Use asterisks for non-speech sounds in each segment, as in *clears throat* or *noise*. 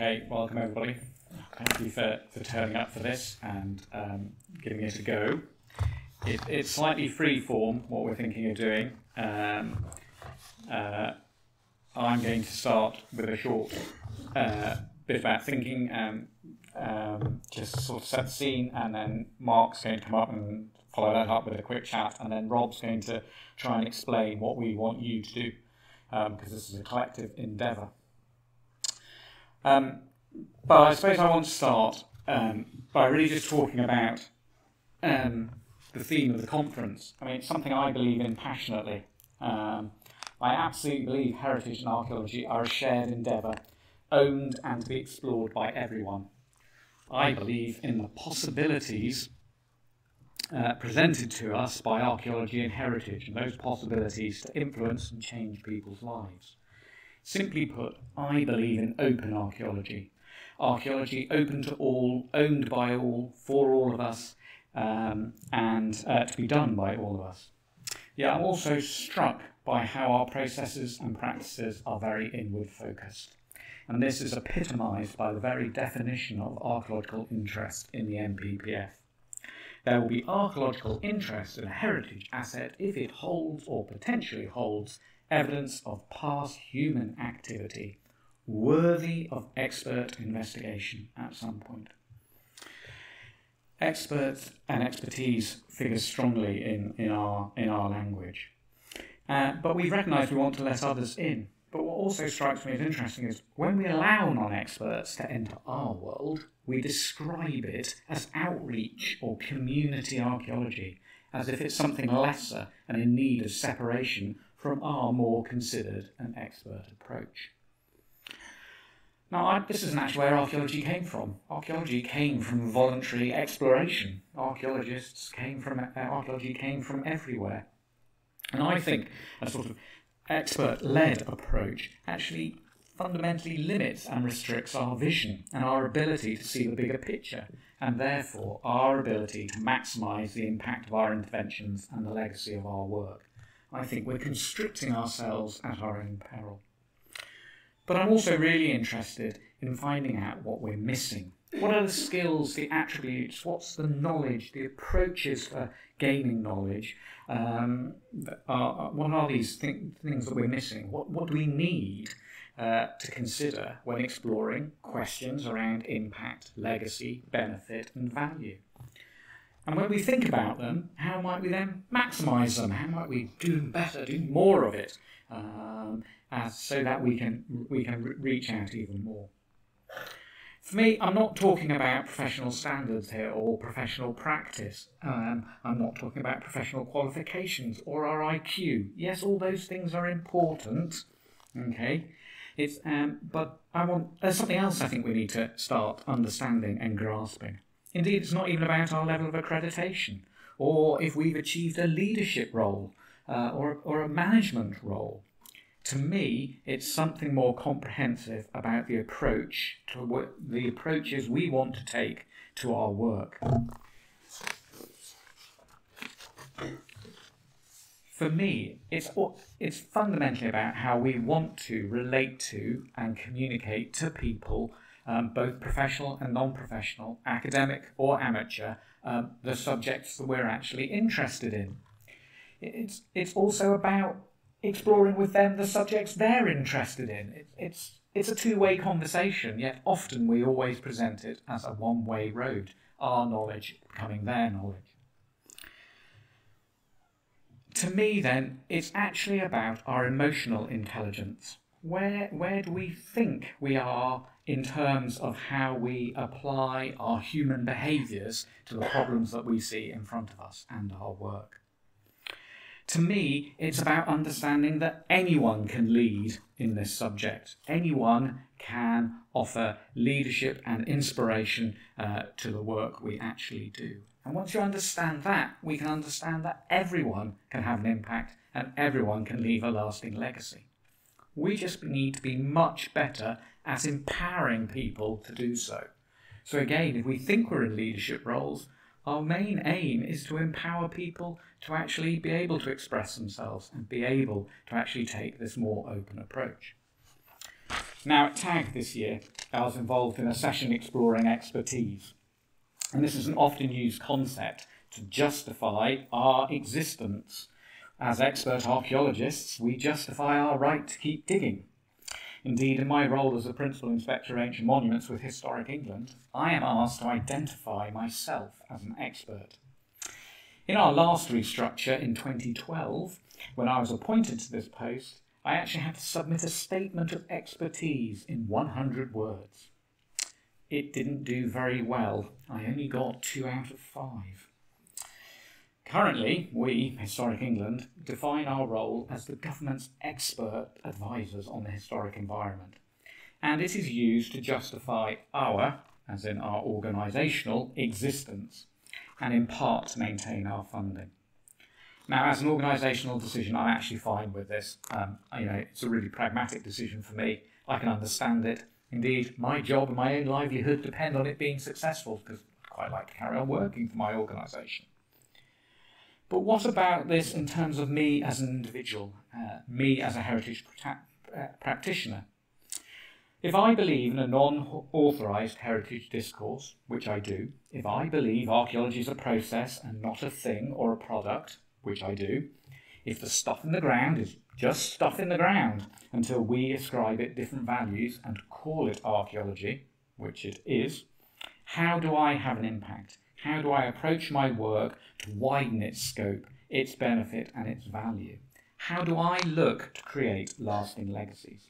Okay, welcome everybody. Thank you for, for turning up for this and um, giving it a go. It, it's slightly free form, what we're thinking of doing. Um, uh, I'm going to start with a short uh, bit about thinking and um, just sort of set the scene, and then Mark's going to come up and follow that up with a quick chat, and then Rob's going to try and explain what we want you to do, because um, this is a collective endeavour. Um, but I suppose I want to start um, by really just talking about um, the theme of the conference. I mean, it's something I believe in passionately. Um, I absolutely believe heritage and archaeology are a shared endeavour, owned and to be explored by everyone. I believe in the possibilities uh, presented to us by archaeology and heritage, and those possibilities to influence and change people's lives. Simply put, I believe in open archaeology. Archaeology open to all, owned by all, for all of us, um, and uh, to be done by all of us. Yet I'm also struck by how our processes and practices are very inward focused. And this is epitomised by the very definition of archaeological interest in the NPPF. There will be archaeological interest in a heritage asset if it holds or potentially holds evidence of past human activity worthy of expert investigation at some point. Experts and expertise figures strongly in, in, our, in our language. Uh, but we recognise we want to let others in. But what also strikes me as interesting is when we allow non experts to enter our world, we describe it as outreach or community archaeology, as if it's something lesser and in need of separation from our more considered and expert approach. Now, I, this isn't actually where archaeology came from. Archaeology came from voluntary exploration. Archaeologists came from, uh, archaeology came from everywhere. And I think a sort of expert led approach actually fundamentally limits and restricts our vision and our ability to see the bigger picture, and therefore our ability to maximise the impact of our interventions and the legacy of our work. I think we're constricting ourselves at our own peril. But I'm also really interested in finding out what we're missing. What are the skills, the attributes, what's the knowledge, the approaches for gaining knowledge? Um, are, what are these th- things that we're missing? What, what do we need uh, to consider when exploring questions around impact, legacy, benefit, and value? And when we think about them, how might we then maximise them? How might we do better, do more of it, um, as, so that we can we can reach out even more? For me, I'm not talking about professional standards here or professional practice. Um, I'm not talking about professional qualifications or our IQ. Yes, all those things are important. Okay, it's um, but I want there's something else I think we need to start understanding and grasping. Indeed, it's not even about our level of accreditation or if we've achieved a leadership role uh, or, or a management role. To me, it's something more comprehensive about the approach to what the approaches we want to take to our work. For me, it's it's fundamentally about how we want to relate to and communicate to people um, both professional and non professional, academic or amateur, um, the subjects that we're actually interested in. It's, it's also about exploring with them the subjects they're interested in. It, it's, it's a two way conversation, yet often we always present it as a one way road, our knowledge becoming their knowledge. To me, then, it's actually about our emotional intelligence. Where, where do we think we are in terms of how we apply our human behaviours to the problems that we see in front of us and our work. To me, it's about understanding that anyone can lead in this subject. Anyone can offer leadership and inspiration uh, to the work we actually do. And once you understand that, we can understand that everyone can have an impact and everyone can leave a lasting legacy. We just need to be much better at empowering people to do so. So, again, if we think we're in leadership roles, Our main aim is to empower people to actually be able to express themselves and be able to actually take this more open approach. Now, at TAG this year, I was involved in a session exploring expertise. And this is an often used concept to justify our existence. As expert archaeologists, we justify our right to keep digging. Indeed, in my role as a Principal Inspector of Ancient Monuments with Historic England, I am asked to identify myself as an expert. In our last restructure in 2012, when I was appointed to this post, I actually had to submit a statement of expertise in 100 words. It didn't do very well. I only got two out of five. Currently, we, Historic England, define our role as the government's expert advisors on the historic environment, and it is used to justify our, as in our organisational, existence, and in part to maintain our funding. Now, as an organisational decision, I'm actually fine with this. Um, you know, it's a really pragmatic decision for me. I can understand it. Indeed, my job and my own livelihood depend on it being successful because I'd quite like to carry on working for my organisation. But what about this in terms of me as an individual, uh, me as a heritage uh, practitioner? If I believe in a non authorised heritage discourse, which I do, if I believe archaeology is a process and not a thing or a product, which I do, if the stuff in the ground is just stuff in the ground until we ascribe it different values and call it archaeology, which it is, how do I have an impact? How do I approach my work to widen its scope, its benefit, and its value? How do I look to create lasting legacies?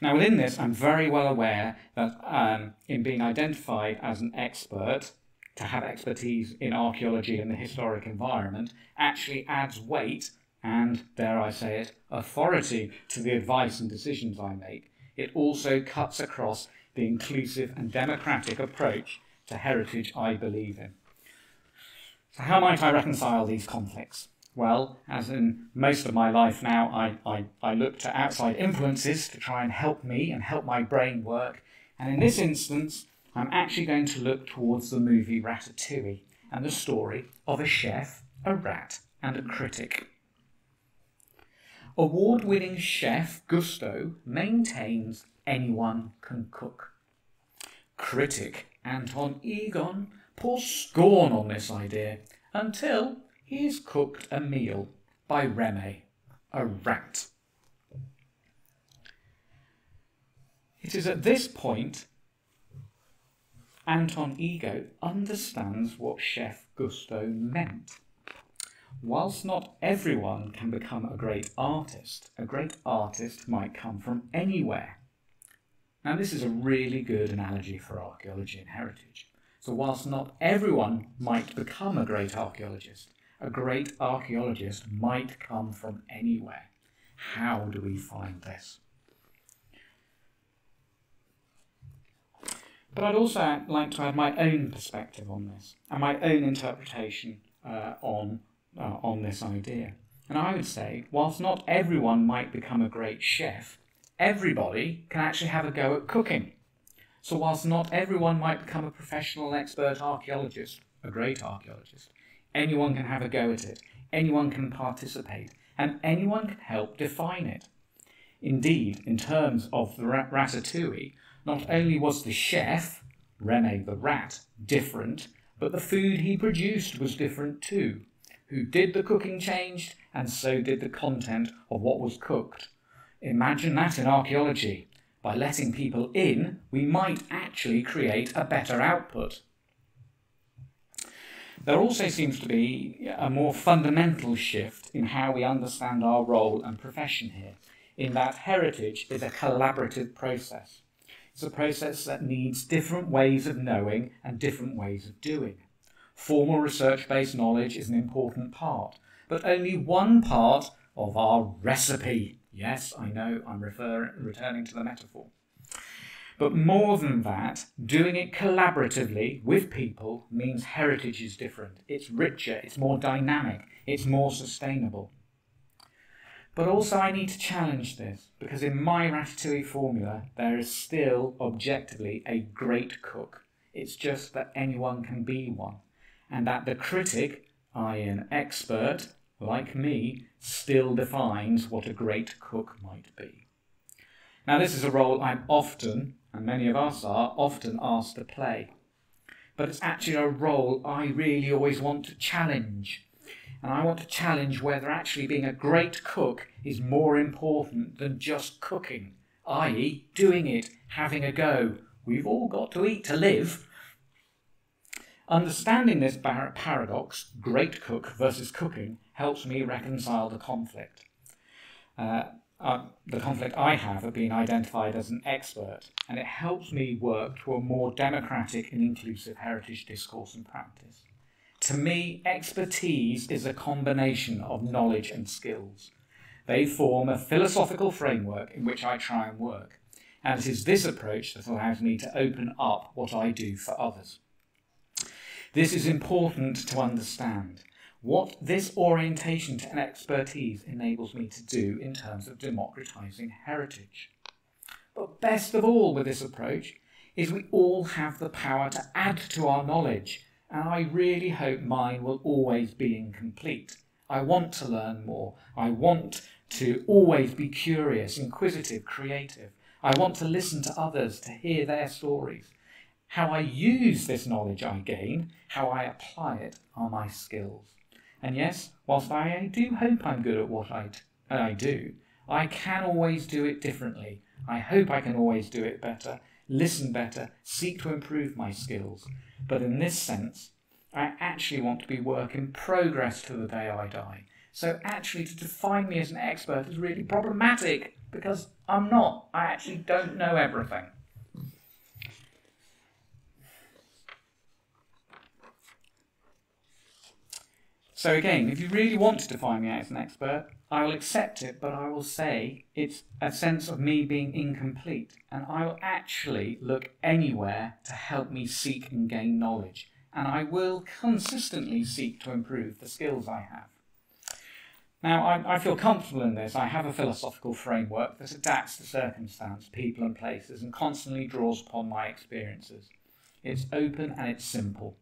Now, within this, I'm very well aware that um, in being identified as an expert, to have expertise in archaeology and the historic environment actually adds weight and, dare I say it, authority to the advice and decisions I make. It also cuts across the inclusive and democratic approach to heritage I believe in. So, how might I reconcile these conflicts? Well, as in most of my life now, I, I, I look to outside influences to try and help me and help my brain work. And in this instance, I'm actually going to look towards the movie Ratatouille and the story of a chef, a rat, and a critic. Award winning chef Gusteau maintains anyone can cook. Critic Anton Ego pours scorn on this idea until he has cooked a meal by Remy, a rat. It is at this point Anton Ego understands what Chef Gusteau meant. Whilst not everyone can become a great artist, a great artist might come from anywhere. Now, this is a really good analogy for archaeology and heritage. So, whilst not everyone might become a great archaeologist, a great archaeologist might come from anywhere. How do we find this? But I'd also like to add my own perspective on this and my own interpretation uh, on, uh, on this idea. And I would say, whilst not everyone might become a great chef, everybody can actually have a go at cooking. So, whilst not everyone might become a professional expert archaeologist, a great archaeologist, anyone can have a go at it, anyone can participate, and anyone can help define it. Indeed, in terms of the ratatouille, not only was the chef, Rene the rat, different, but the food he produced was different too. Who did the cooking changed, and so did the content of what was cooked. Imagine that in archaeology. By letting people in, we might actually create a better output. There also seems to be a more fundamental shift in how we understand our role and profession here, in that heritage is a collaborative process. It's a process that needs different ways of knowing and different ways of doing. Formal research based knowledge is an important part, but only one part of our recipe. Yes, I know I'm refer- mm. returning to the metaphor. But more than that, doing it collaboratively with people means heritage is different. It's richer, it's more dynamic, it's more sustainable. But also, I need to challenge this because in my ratatouille formula, there is still objectively a great cook. It's just that anyone can be one, and that the critic, i.e., an expert like me, still defines what a great cook might be. Now, this is a role I'm often, and many of us are, often asked to play. But it's actually a role I really always want to challenge. And I want to challenge whether actually being a great cook is more important than just cooking, i.e., doing it, having a go. We've all got to eat to live. Understanding this paradox, great cook versus cooking, helps me reconcile the conflict. Uh, uh, the conflict I have of being identified as an expert, and it helps me work to a more democratic and inclusive heritage discourse and practice. To me, expertise is a combination of knowledge and skills. They form a philosophical framework in which I try and work, and it is this approach that allows me to open up what I do for others. This is important to understand what this orientation to an expertise enables me to do in terms of democratizing heritage. But best of all with this approach is we all have the power to add to our knowledge, and I really hope mine will always be incomplete. I want to learn more. I want to always be curious, inquisitive, creative. I want to listen to others, to hear their stories. How I use this knowledge I gain, how I apply it, are my skills. And yes, whilst I do hope I'm good at what I, I do, I can always do it differently. I hope I can always do it better, listen better, seek to improve my skills. But in this sense, I actually want to be work in progress to the day I die. So actually, to define me as an expert is really problematic because I'm not. I actually don't know everything. So again, if you really want to define me as an expert, I will accept it, but I will say it's a sense of me being incomplete, and I will actually look anywhere to help me seek and gain knowledge, and I will consistently seek to improve the skills I have. Now, I, I feel comfortable in this. I have a philosophical framework that adapts to circumstance, people, and places, and constantly draws upon my experiences. It's open and it's simple,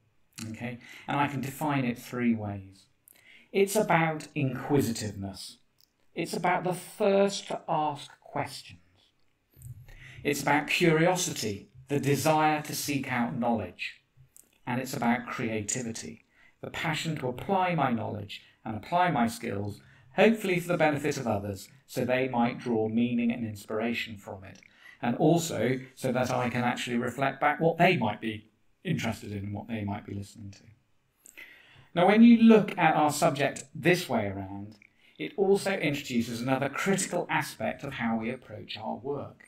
okay? And I can define it three ways. It's about inquisitiveness. It's about the thirst to ask questions. It's about curiosity, the desire to seek out knowledge. And it's about creativity, the passion to apply my knowledge and apply my skills, hopefully for the benefit of others, so they might draw meaning and inspiration from it. And also so that I can actually reflect back what they might be interested in and what they might be listening to. Now, when you look at our subject this way around, it also introduces another critical aspect of how we approach our work.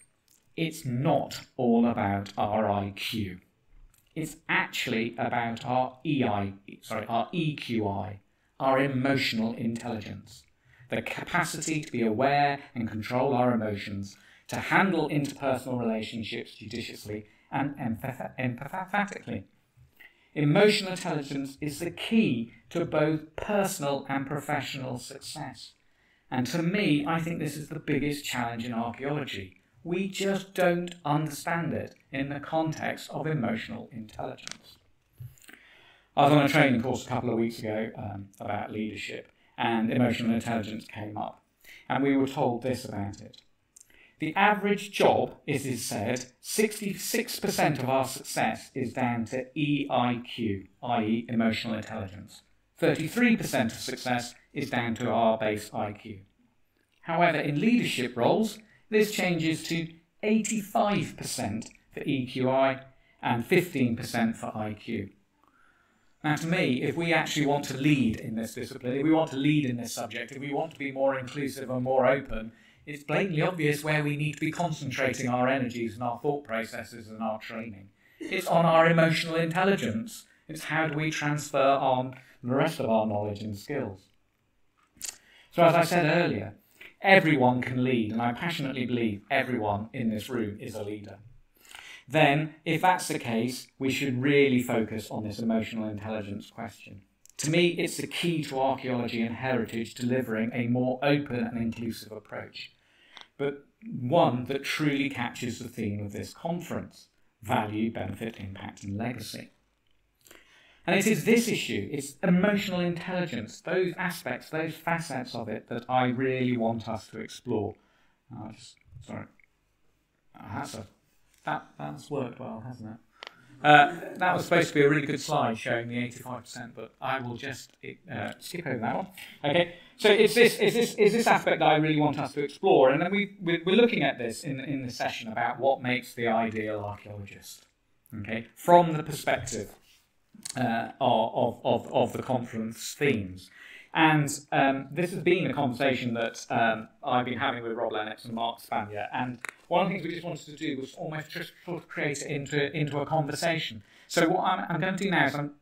It's not all about our IQ. It's actually about our EI, sorry, our EQI, our emotional intelligence, the capacity to be aware and control our emotions, to handle interpersonal relationships judiciously and empath- empathetically. Emotional intelligence is the key to both personal and professional success. And to me, I think this is the biggest challenge in archaeology. We just don't understand it in the context of emotional intelligence. I was on a training course a couple of weeks ago um, about leadership, and emotional intelligence came up. And we were told this about it. The average job, it is said, 66% of our success is down to EIQ, i.e., emotional intelligence. 33% of success is down to our base IQ. However, in leadership roles, this changes to 85% for EQI and 15% for IQ. Now, to me, if we actually want to lead in this discipline, if we want to lead in this subject, if we want to be more inclusive and more open, it's blatantly obvious where we need to be concentrating our energies and our thought processes and our training. It's on our emotional intelligence. It's how do we transfer on the rest of our knowledge and skills. So, as I said earlier, everyone can lead, and I passionately believe everyone in this room is a leader. Then, if that's the case, we should really focus on this emotional intelligence question. To me, it's the key to archaeology and heritage delivering a more open and inclusive approach, but one that truly captures the theme of this conference value, benefit, impact, and legacy. And it is this issue, it's emotional intelligence, those aspects, those facets of it that I really want us to explore. Oh, just, sorry. Oh, that's a, that, that's worked well, hasn't it? Uh, that was supposed to be a really good slide showing the 85%, but I will just uh, skip over that one. Okay, so it's this, is this, is this aspect that I really want us to explore, and then we, we're looking at this in, in this session about what makes the ideal archaeologist, okay, from the perspective uh, of, of, of the conference themes. And um, this has been a conversation that um, I've been having with Rob Lennox and Mark Spanjer. And one of the things we just wanted to do was almost just sort of create it into, into a conversation. So what I'm, I'm going to do now is I'm,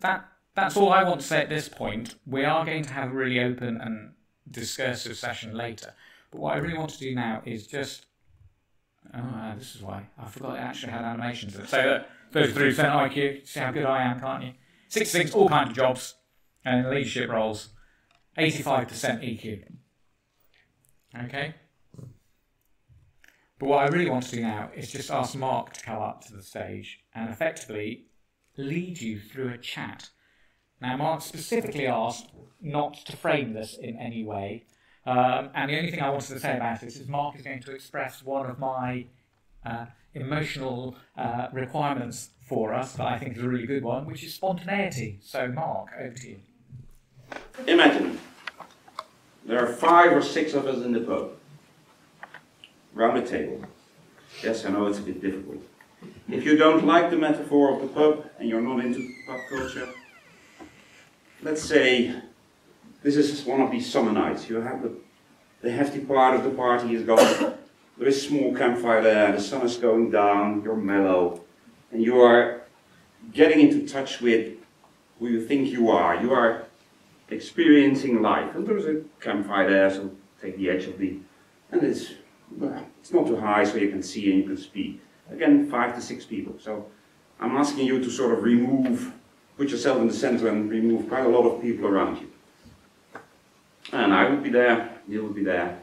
that, that's all I want to say at this point. We are going to have a really open and discursive session later. But what I really want to do now is just... Oh, uh, this is why. I forgot it actually had animations. So that 33% IQ, see how good I am, can't you? Six 66, all kinds of jobs and leadership roles, 85% EQ. Okay? But what I really want to do now is just ask Mark to come up to the stage and effectively lead you through a chat. Now, Mark specifically asked not to frame this in any way, um, and the only thing I wanted to say about this is Mark is going to express one of my uh, emotional uh, requirements for us that I think is a really good one, which is spontaneity. So, Mark, over to you. Imagine there are five or six of us in the pub, round a table. Yes, I know it's a bit difficult. If you don't like the metaphor of the pub and you're not into pub culture, let's say this is one of these summer nights. You have the, the hefty part of the party is gone. *coughs* There is small campfire there, the sun is going down, you're mellow, and you are getting into touch with who you think you are. You are experiencing life. And there's a campfire there, so take the edge of the, and it's, well, it's not too high so you can see and you can speak. Again, five to six people. So I'm asking you to sort of remove, put yourself in the center and remove quite a lot of people around you. And I would be there, you would be there,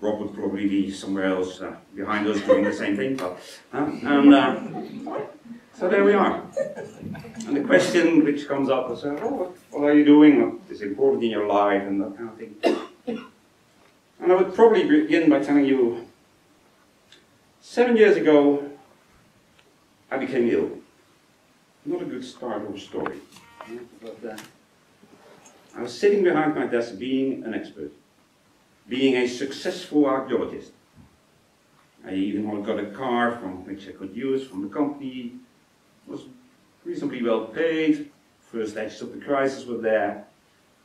Rob would probably be somewhere else uh, behind us doing the same thing. But, uh, and uh, so there we are. And the question which comes up is, uh, oh, what, are you doing? What is important in your life? And that kind of thing. And I would probably begin by telling you, seven years ago, I became ill. Not a good start of a story. But, I was sitting behind my desk being an expert being a successful archaeologist. I even got a car from which I could use from the company, was reasonably well paid, first edges of the crisis were there,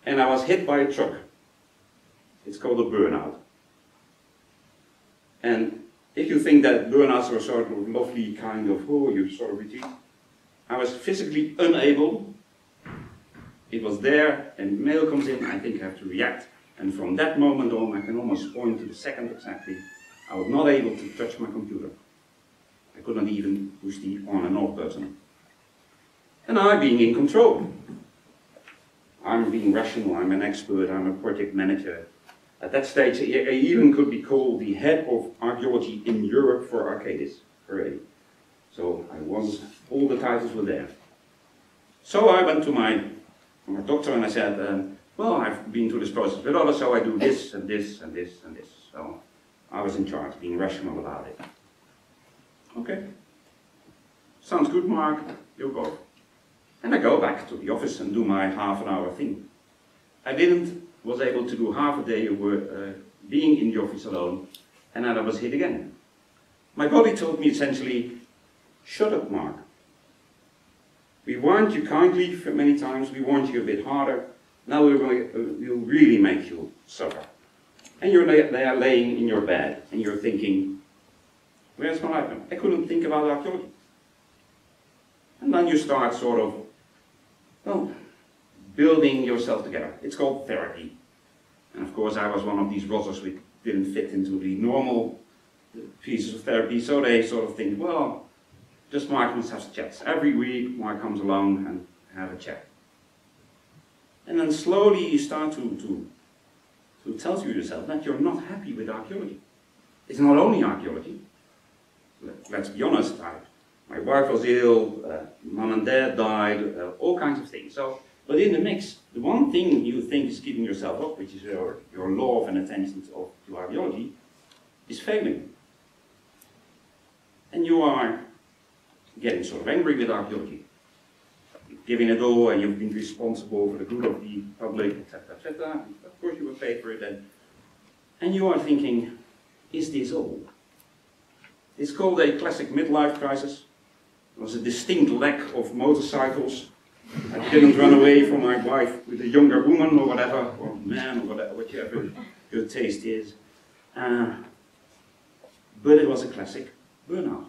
and I was hit by a truck. It's called a burnout. And if you think that burnouts are a sort of lovely kind of, oh, you sort of routine, I was physically unable. It was there, and mail comes in, I think I have to react. And from that moment on, I can almost point to the second exactly, I was not able to touch my computer. I could not even push the on and off button. And I being in control. I'm being rational, I'm an expert, I'm a project manager. At that stage, I even could be called the head of archaeology in Europe for Arcadis already. So I was, all the titles were there. So I went to my, my doctor and I said, um, well, I've been through this process with others, so I do this and this and this and this. So I was in charge, being rational about it. Okay. Sounds good, Mark. You go. And I go back to the office and do my half an hour thing. I didn't, was able to do half a day of work, uh, being in the office alone, and then I was hit again. My body told me essentially, shut up, Mark. We warned you kindly for many times, we warned you a bit harder, now we're going to, we'll really make you suffer. And you're there laying in your bed, and you're thinking, where's my life? I couldn't think about archaeology. And then you start sort of, well, building yourself together. It's called therapy. And of course I was one of these rotters which didn't fit into the normal pieces of therapy, so they sort of think, well, just Mark must have chats. Every week Mark comes along and have a chat. And then slowly you start to, to, to tell to yourself that you're not happy with archaeology. It's not only archaeology. Let, us be honest, I my wife was ill, uh, mom and dad died, uh, all kinds of things. So, but in the mix, the one thing you think is keeping yourself up, which is your, your love and attention to, to archaeology, is failing. And you are getting sort of angry with archaeology. Giving it all and you've been responsible for the good of the public, etc., etc. Of course you were paid for it and, and you are thinking, is this all? It's called a classic midlife crisis. There was a distinct lack of motorcycles. I didn't run away from my wife with a younger woman or whatever, or man, or whatever, whichever your taste is. Uh, but it was a classic burnout.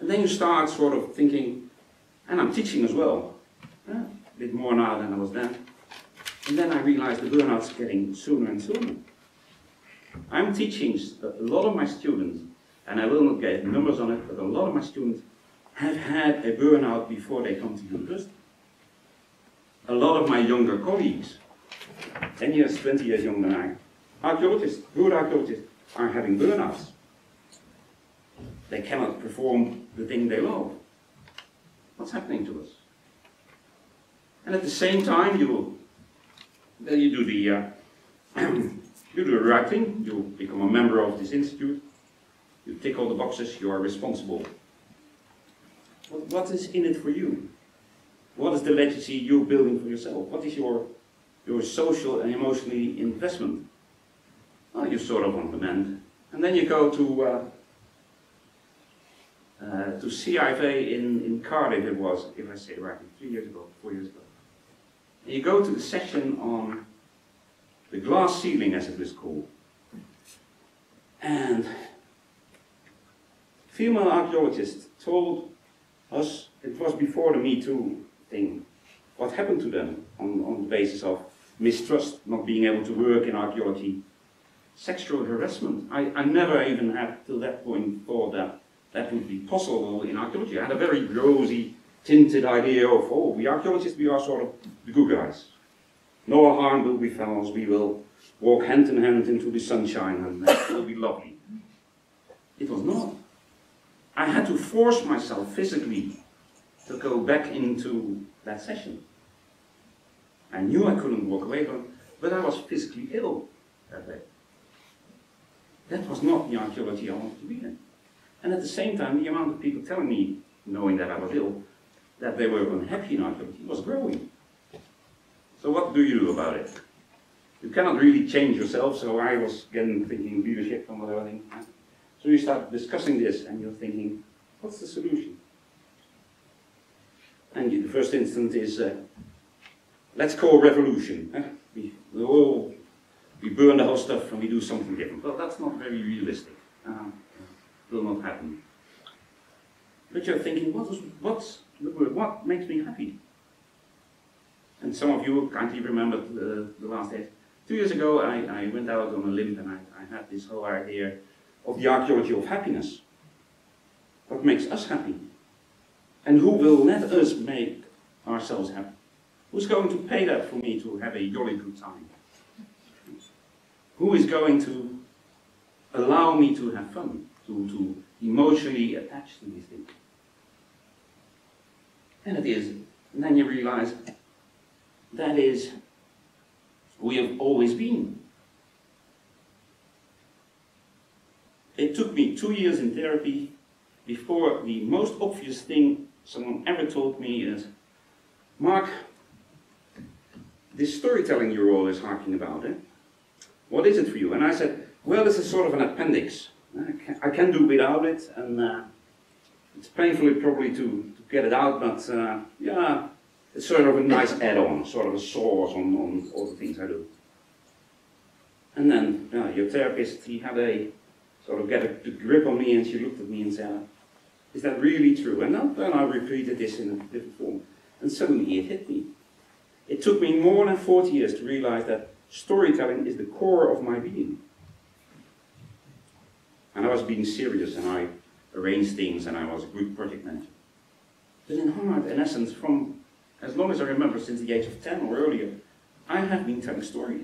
And then you start sort of thinking, and I'm teaching as well, uh, a bit more now than I was then. And then I realized the burnout's getting sooner and sooner. I'm teaching a lot of my students, and I will not get numbers on it, but a lot of my students have had a burnout before they come to university. A lot of my younger colleagues, 10 years, 20 years younger than I, archaeologists, good archaeologists, are having burnouts. They cannot perform the thing they love. What's happening to us? And at the same time, you, then you do the uh, *clears throat* You do the right thing, you become a member of this institute, you tick all the boxes, you are responsible. what is in it for you? What is the legacy you're building for yourself? What is your, your social and emotionally investment? Well, you're sort of on the mend. And then you go to, uh, uh, to CIfA in, in Cardiff, it was, if I say right, three years ago, four years ago. And you go to the session on the glass ceiling as it was called. And female archaeologists told us, it was before the Me Too thing, what happened to them on, on the basis of mistrust, not being able to work in archaeology, sexual harassment. I, I never even had, till that point, thought that that would be possible in archaeology. I had a very rosy, tinted idea of, oh, we archaeologists, we are sort of the good guys. No harm will befall us. We will walk hand in hand into the sunshine and that will be lovely. It was not. I had to force myself physically to go back into that session. I knew I couldn't walk away from it, but I was physically ill that day. That was not the archaeology I wanted to be in. And at the same time, the amount of people telling me, knowing that I was ill, that they were unhappy in archaeology was growing. So what do you do about it? You cannot really change yourself, so I was again thinking leadership and whatever. So you start discussing this and you're thinking, what's the solution? And the first instant is, uh, let's call revolution. Huh? We, we, all, we burn the whole stuff and we do something different. Well, that's not very realistic. Uh, will not happen. But you're thinking, what, is, what's the word? What makes me happy? And some of you kindly remember the, the last days. Two years ago, I, I went out on a limb and I, I had this whole idea of the archaeology of happiness. What makes us happy? And who will let us make ourselves happy? Who's going to pay that for me to have a jolly good time? Who is going to allow me to have fun, to, to emotionally attach to these things? And it is, and then you realize that is we have always been. It took me two years in therapy before the most obvious thing someone ever told me is, Mark, this storytelling you're always harking about, eh? what is it for you? And I said, well, this is sort of an appendix. I can, do without it, and uh, it's painfully probably to, to get it out, but uh, yeah, it's sort of a nice add-on, sort of a sauce on, on all the things I do. And then your therapist, he had a sort of get a, a, grip on me and she looked at me and said, is that really true? And then I repeated this in a different form. And suddenly it hit me. It took me more than 40 years to realize that storytelling is the core of my being. And I was being serious and I arranged things and I was a good project manager. But in heart, in essence, from as long as I remember since the age of 10 or earlier, I have been telling stories.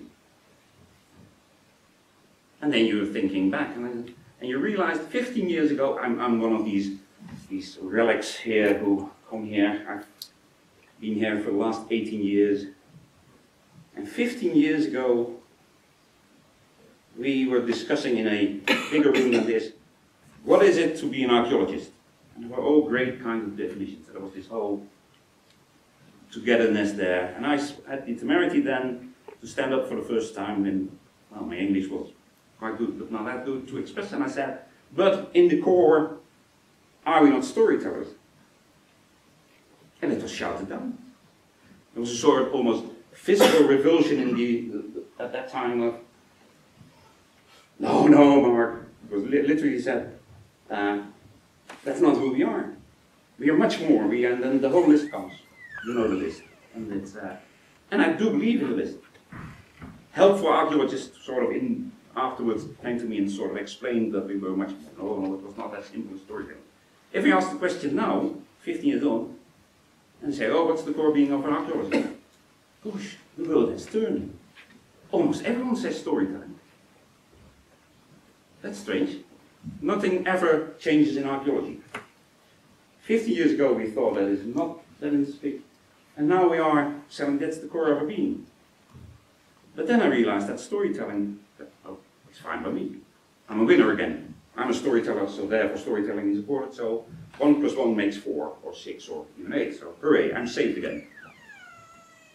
And then you're thinking back, and And you realize 15 years ago, I'm, I'm one of these, these relics here who come here. I've been here for the last 18 years. And 15 years ago, we were discussing in a bigger room than this, what is it to be an archaeologist? And there were all great kinds of definitions. There was this whole togetherness there. And I had the temerity then to stand up for the first time in, well, my English was quite good, but not that good to express. And I said, but in the core, are we not storytellers? And it was shouted down. There was a sort of almost physical revulsion in the, the at that time of, no, no, Mark, because li literally said, uh, that's not who we are. We are much more. We and then the whole list comes. You know the list, and it's uh, and I do believe in the list. Helpful archaeologists sort of in afterwards came to me and sort of explained that we were much more. No, no, it was not that simple storytelling. If we ask the question now, 15 years on, and say, oh, what's the core being of an archaeologist? Gosh, the world has turned. Almost everyone says storytelling. That's strange. Nothing ever changes in archaeology. 50 years ago we thought that is not that big. And now we are saying that's the core of our being. But then I realized that storytelling, oh, it's fine by me. I'm a winner again. I'm a storyteller, so therefore storytelling is important. So one plus one makes four, or six, or even eight. So hooray, I'm saved again.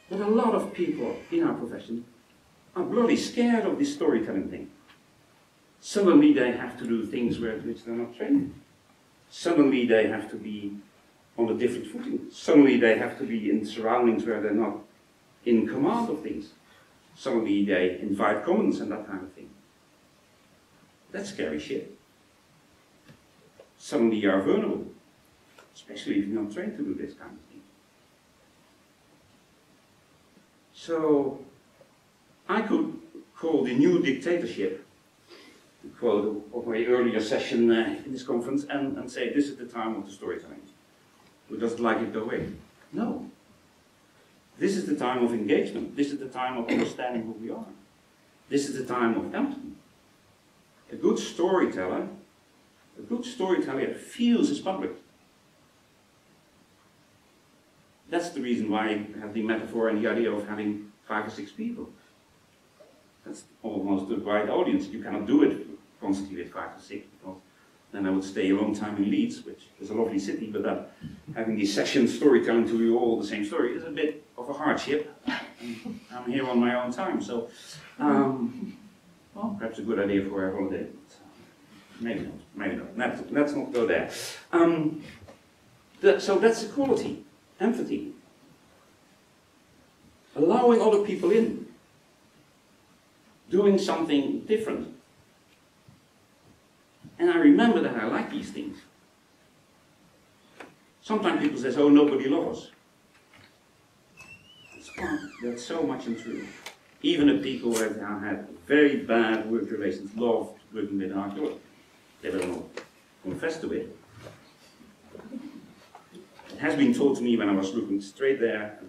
But a lot of people in our profession are bloody scared of this storytelling thing. Suddenly they have to do things where, which they're not trained. Suddenly they have to be on a different footing. Suddenly they have to be in surroundings where they're not in command of things. Suddenly they invite comments and that kind of thing. That's scary shit. Suddenly you are vulnerable, especially if you're not trained to do this kind of thing. So I could call the new dictatorship quote of my earlier session uh, in this conference and, and say this is the time of the storytelling. Who doesn't like it go away? No. This is the time of engagement. This is the time of understanding who we are. This is the time of empathy. A good storyteller, a good storyteller feels his public. That's the reason why I have the metaphor and the idea of having five or six people. That's almost the right audience. You cannot do it constantly with five or six because then I would stay a long time in Leeds, which is a lovely city, but then having these sessions storytelling to you all the same story is a bit of a hardship. I'm here on my own time, so um, well, perhaps a good idea for a holiday. Uh, maybe not. Maybe not. Let's, let's not go there. Um, so that's equality, empathy, allowing other people in, doing something different. And I remember that I like these things. Sometimes people say, oh, nobody loves us. That's so much untrue. Even the people who have had very bad work relations love working with archaeology. They not know. confess to it. It has been told to me when I was looking straight there,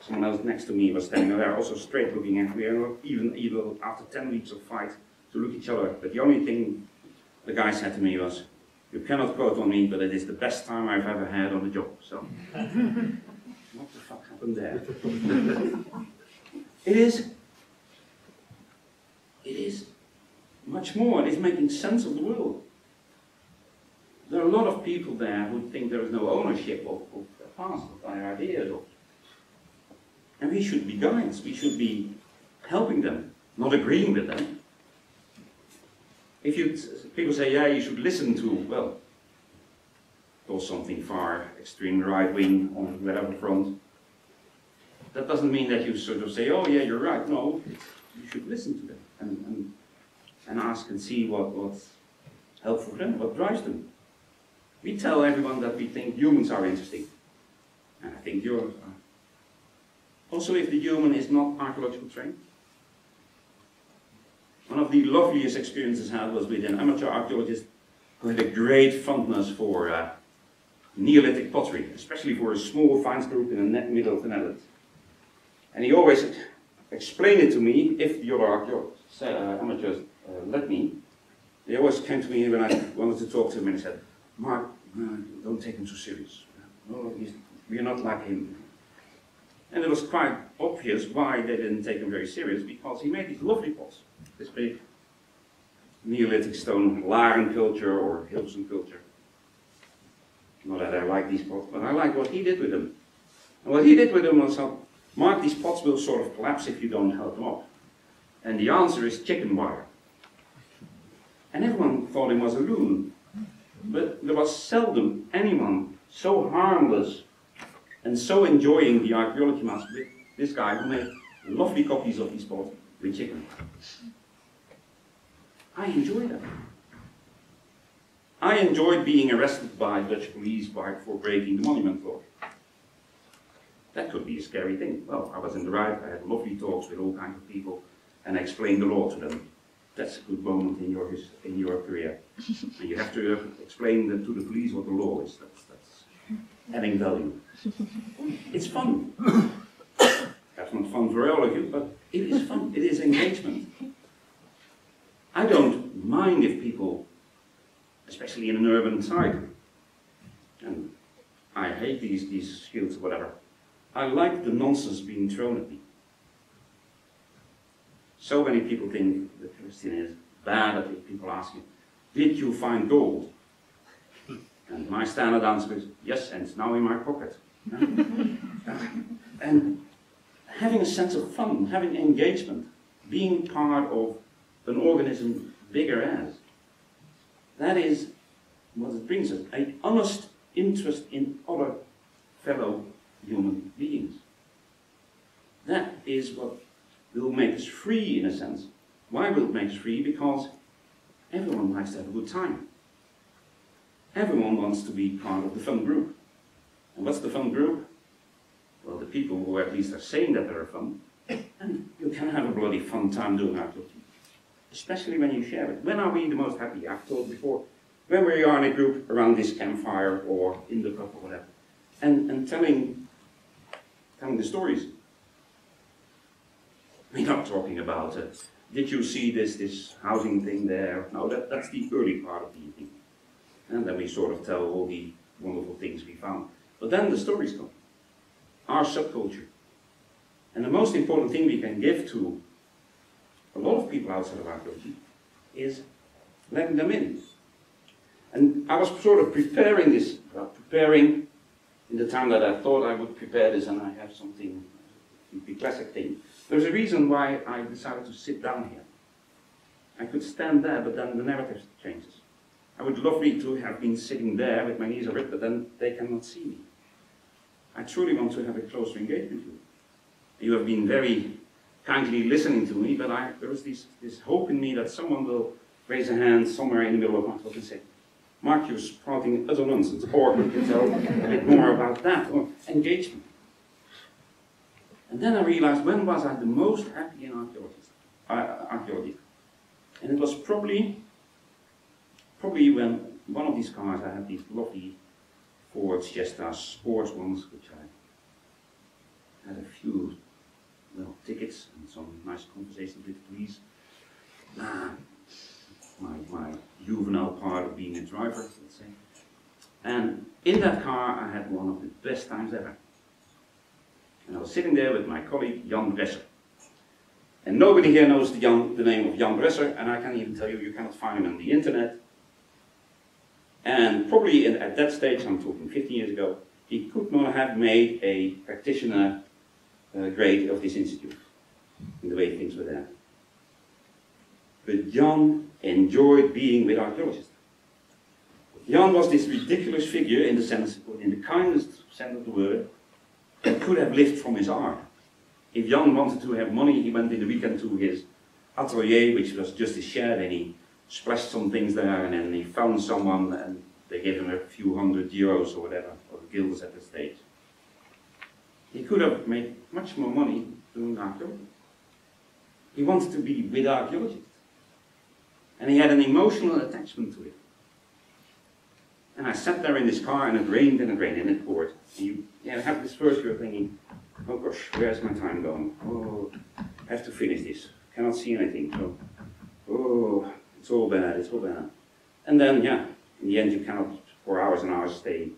someone else next to me was standing there also straight looking at me, even even after 10 weeks of fight, to look each other. But the only thing the guy said to me was, you cannot quote on me, but it is the best time I've ever had on the job. So, *laughs* what the fuck happened there? *laughs* it is, it is much more. It is making sense of the world. There are a lot of people there who think there is no ownership of, of the past, of their ideas. Of, and we should be guides. We should be helping them, not agreeing with them if you people say, yeah, you should listen to, well, or something far extreme right wing on whatever front, that doesn't mean that you sort of say, oh yeah, you're right. No, you should listen to them and, and, and ask and see what, what's helpful for them, what drives them. We tell everyone that we think humans are interesting. And I think you're. Also, if the human is not archaeological trained, one of the loveliest experiences I had was with an amateur archaeologist who had a great fondness for uh, Neolithic pottery, especially for a small finds group in the middle of the Netherlands. And he always explained it to me, if the other archaeologists, uh, amateurs uh, let me, They always came to me when I wanted to talk to him and said, Mark, don't take him too serious. No, we're not like him. And it was quite obvious why they didn't take him very serious, because he made these lovely pots. This big Neolithic stone Laren culture or Hilversum culture. Not that I like these pots, but I like what he did with them. And what he did with them was, uh, Mark, these pots will sort of collapse if you don't help them up. And the answer is chicken wire. And everyone thought him was a loon. But there was seldom anyone so harmless and so enjoying the archaeology mass with this guy who made lovely copies of these pots with chicken. I enjoyed that. I enjoyed being arrested by Dutch police for breaking the monument law. That could be a scary thing. Well, I was in the right, I had lovely talks with all kinds of people, and I explained the law to them. That's a good moment in your, in your career. *laughs* and you have to uh, explain to the police what the law is. That's adding value. *laughs* It's fun. *coughs* Perhaps not fun for all of you, but it is fun. It is engagement. I don't mind if people, especially in an urban site, and I hate these, these shields or whatever, I like the nonsense being thrown at me. So many people think the Christian is bad at it. people ask you, did you find gold? And my standard answer is, yes, and it's now in my pocket. *laughs* and having a sense of fun, having engagement, being part of an organism bigger as, that is what it brings us, an honest interest in other fellow human beings. That is what will make us free in a sense. Why will it make us free? Because everyone likes to have a good time. Everyone wants to be part of the fun group. And what's the fun group? Well, the people who at least are saying that they're fun. And you can have a bloody fun time doing activity. Especially when you share it. When are we the most happy? I've told before, when we are in a group around this campfire or in the pub or whatever, and, and telling, telling the stories. We're not talking about, uh, did you see this, this housing thing there? No, that, that's the early part of the evening. And then we sort of tell all the wonderful things we found. But then the stories come. Our subculture. And the most important thing we can give to a lot of people outside of our is letting them in. And I was sort of preparing this, uh, preparing in the time that I thought I would prepare this and I have something, the classic thing. There's a reason why I decided to sit down here. I could stand there, but then the narrative changes. I would love me to have been sitting there with my knees over it, but then they cannot see me. I truly want to have a closer engagement with you. You have been very kindly listening to me, but I, there is this, this hope in me that someone will raise a hand somewhere in the middle of my talk and say, Mark, you're sprouting utter nonsense. Or you can tell a bit more about that, or engagement. And then I realized when was I the most happy in archaeology? Uh, archaeology. And it was probably, probably when one of these cars, I had these lovely Ford Fiesta sports ones, which I had a few well, tickets and some nice conversations with the police. Uh, my, my juvenile part of being a driver, let's say. And in that car, I had one of the best times ever. And I was sitting there with my colleague Jan Bresser. And nobody here knows the, Jan, the name of Jan Bresser, and I can't even tell you, you cannot find him on the internet. And probably in, at that stage, I'm talking 15 years ago, he could not have made a practitioner uh, grade of this institute in the way things were there. But Jan enjoyed being with archaeologists. Jan was this ridiculous figure in the sense, in the kindest sense of the word, that could have lived from his art. If Jan wanted to have money, he went in the weekend to his atelier, which was just a shed, and he splashed some things there, and then he found someone, and they gave him a few hundred euros or whatever, or guilders at the stage. He could have made much more money doing archaeology. He wanted to be with archaeologists. And he had an emotional attachment to it. And I sat there in this car and it rained and it rained and it poured. And you, you have this first you're thinking, oh gosh, where's my time going? Oh, I have to finish this. Cannot see anything. Oh, it's all bad, it's all bad. And then, yeah, in the end, you cannot for hours and hours stay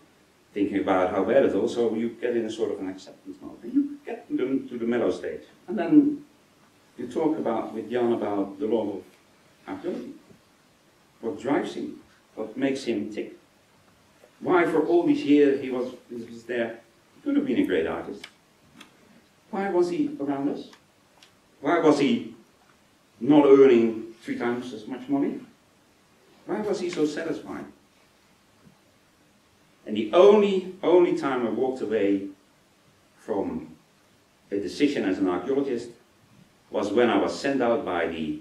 thinking about how bad it is. So you get in a sort of an acceptance mode, and you get to the, to the mellow stage. And then you talk about with Jan about the law of ability. What drives him, what makes him tick. Why for all these years he was, he was there. He could have been a great artist. Why was he around us? Why was he not earning three times as much money? Why was he so satisfied? And the only, only time I walked away from a decision as an archaeologist was when I was sent out by the,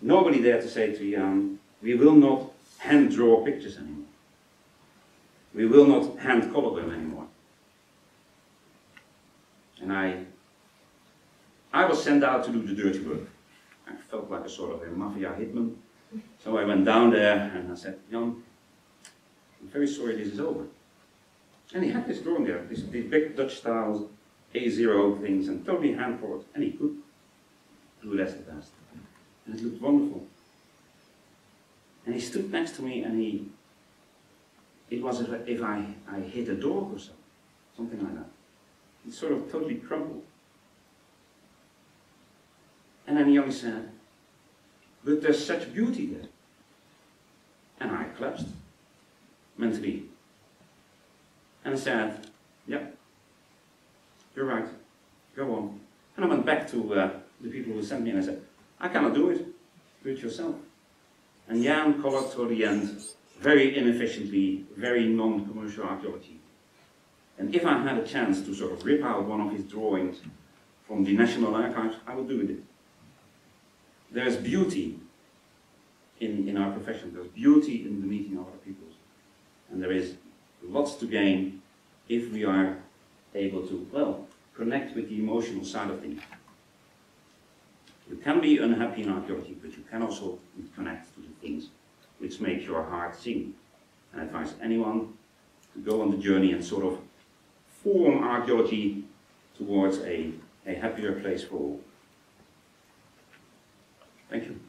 nobody there to say to Jan, we will not hand draw pictures anymore. We will not hand color them anymore. And I, I was sent out to do the dirty work. I felt like a sort of a mafia hitman. So I went down there and I said, Jan, I'm very sorry this is over. And he had this drawing there, these, these big Dutch style A0 things, and totally hand forward, and he could do less the best. And it looked wonderful. And he stood next to me and he, it was as if I, I hit a dog or something, something like that. It sort of totally crumbled. And then he only said, but there's such beauty there. And I collapsed mentally. And said, yep, you're right, go on. And I went back to uh, the people who sent me and I said, I cannot do it, do it yourself. And Jan colored to the end, very inefficiently, very non-commercial archaeology. And if I had a chance to sort of rip out one of his drawings from the National Archives, I would do it. There's beauty in, in our profession. There's beauty in the meeting of other peoples. And there is lots to gain if we are able to, well, connect with the emotional side of things. You can be unhappy in archaeology, but you can also connect to the things which make your heart sing. I advise anyone to go on the journey and sort of form archaeology towards a, a happier place for all. Thank you.